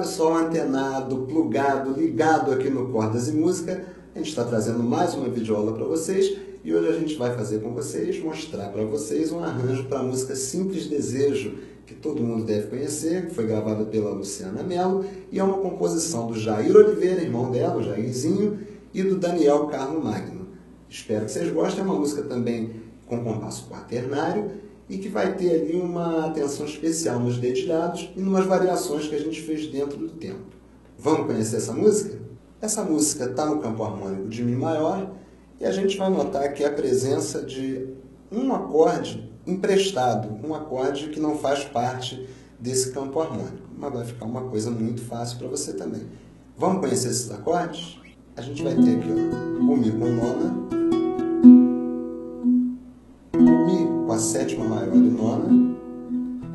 pessoal, antenado, plugado, ligado aqui no Cordas e Música. A gente está trazendo mais uma videoaula para vocês e hoje a gente vai fazer com vocês, mostrar para vocês um arranjo para a música Simples Desejo, que todo mundo deve conhecer, que foi gravada pela Luciana Mello e é uma composição do Jair Oliveira, irmão dela, o Jairzinho, e do Daniel Carlo Magno. Espero que vocês gostem, é uma música também com compasso quaternário e que vai ter ali uma atenção especial nos dedilhados e numas variações que a gente fez dentro do tempo. Vamos conhecer essa música? Essa música está no campo harmônico de Mi maior e a gente vai notar aqui a presença de um acorde emprestado, um acorde que não faz parte desse campo harmônico, mas vai ficar uma coisa muito fácil para você também. Vamos conhecer esses acordes? A gente vai ter aqui ó, o Mi com nona, com a sétima maior e nona,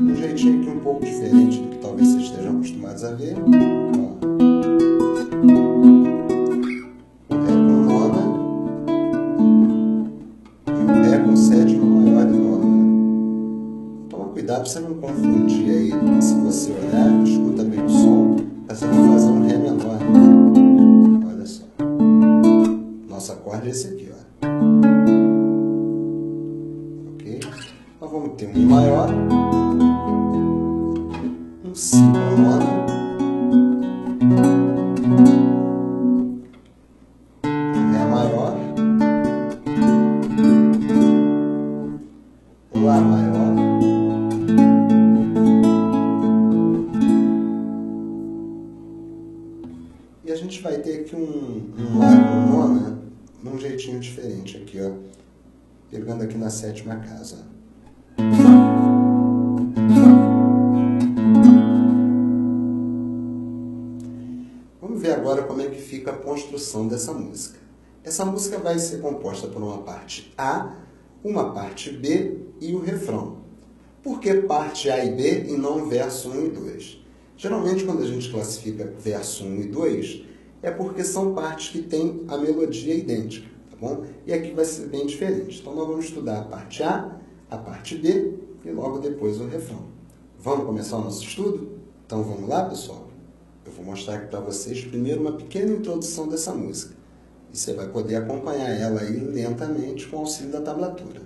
um jeitinho aqui um pouco diferente do que talvez vocês estejam acostumados a ver. Ó. sonora. Ré maior. Lá maior. E a gente vai ter aqui um, um Lá com nona num jeitinho diferente aqui, ó. Pegando aqui na sétima casa, agora como é que fica a construção dessa música. Essa música vai ser composta por uma parte A, uma parte B e o refrão. Por que parte A e B e não verso 1 e 2? Geralmente, quando a gente classifica verso 1 e 2, é porque são partes que têm a melodia idêntica, tá bom? E aqui vai ser bem diferente. Então, nós vamos estudar a parte A, a parte B e logo depois o refrão. Vamos começar o nosso estudo? Então, vamos lá, pessoal? Eu vou mostrar aqui para vocês primeiro uma pequena introdução dessa música. E você vai poder acompanhar ela aí lentamente com o auxílio da tablatura.